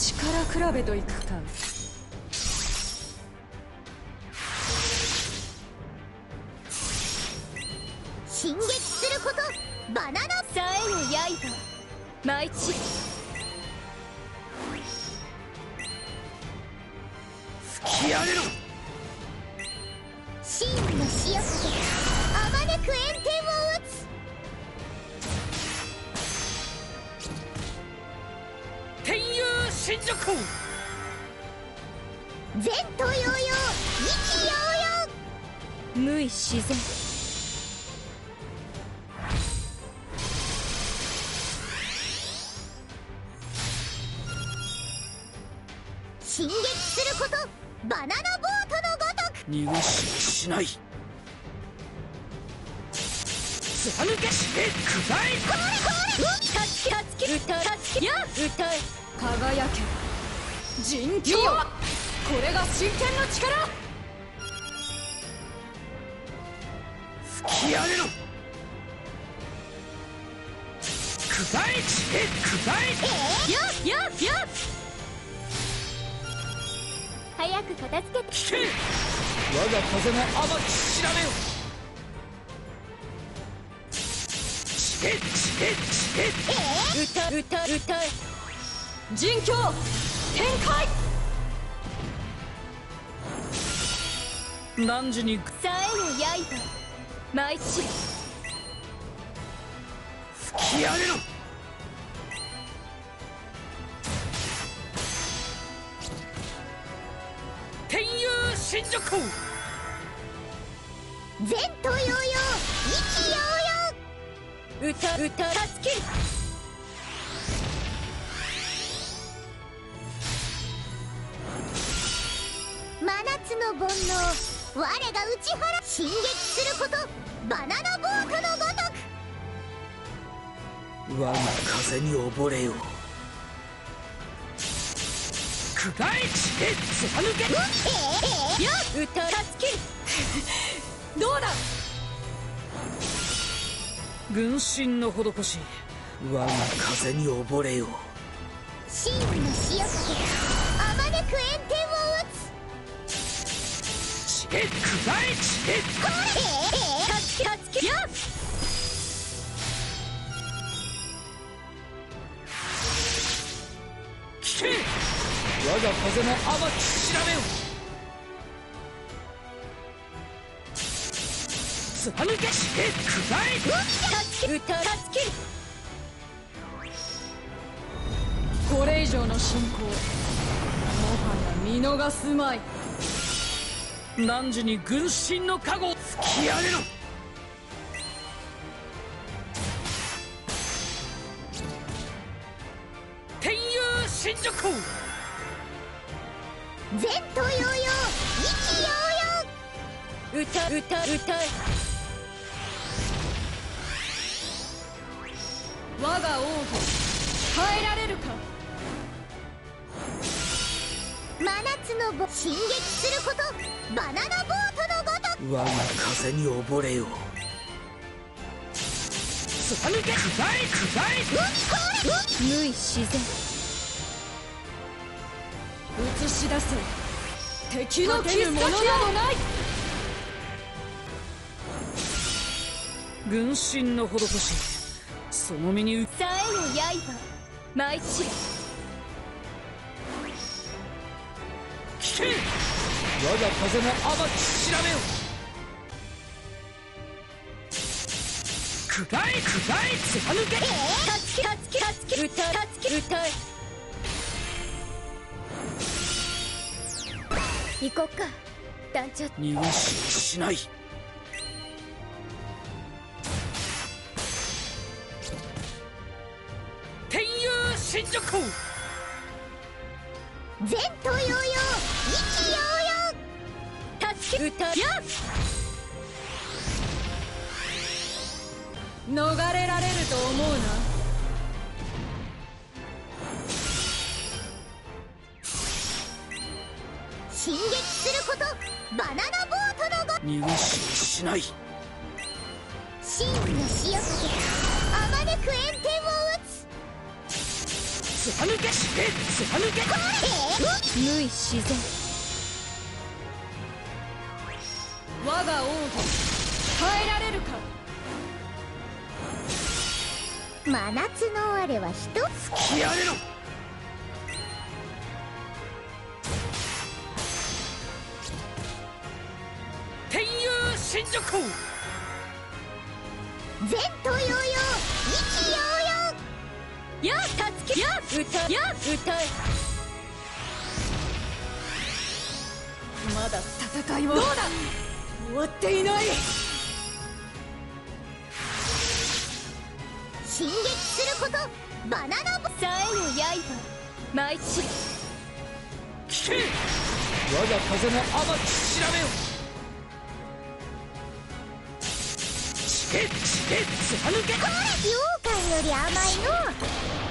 力比べといくか。進撃すること。バナナ。さえの刃舞い散吹き荒れろ。真の潮風遊神女行前途洋々意気揚々。無意自然。進撃することバナナボートのごとく。逃がししない。貫けしえくらいたつきたつき歌たつきや歌え輝け。人気よこれが真剣の力。吹き荒れろ。くらえくらいややや早く片付けて。聞け。我が風の甘き調べよ。ちえちえちえ歌歌歌。え人狂展開。何時にさえの刃舞い散吹き荒れろ！天遊神女行前途洋々意気揚々。歌歌たつき真夏の煩悩我が打ち払進撃することバナナボートのごとく我が風に溺れよ。くらいちえ貫けや歌たつきどうだ軍神の施し我が風に溺れよ。真の潮風あまねく炎天を打つちえくらいちえたつきたつきや聞け我が風の甘き調べよ貫けしえくらいたつき歌たつきこれ以上の進行もはや見逃すまい。何時に軍神の加護吹き荒れろ！天遊神女行前途洋々意気揚々！歌歌歌え。我が奥義耐えられるか？真夏のぼ進撃することバナナボートのごと我が風に溺れよう貫けくらいくらい無意自然映し出せ敵の切るものなどない軍神の施しその身にさえの刃舞い散聞け我が風の甘き調べよくらい。くらい貫けたつきたつきたつき歌たつき歌え行こっか団長逃がししない天遊神女行前途洋々意気揚々。たつき歌や逃れられると思うな。進撃すること。バナナボートのご。逃がししない。真の潮風あまねく炎天を打つ貫けしけ貫け。無意自然我が王と。耐えられるか。真夏の我は一つ。やれろ天佑神女光前途洋々やたつきや歌や歌え。まだ戦いはどうだ？終わっていない。進撃すること。バナナボさえの刃舞い聞け。我が風の天地調べよ。しけしけ貫け。羊羹より甘いの。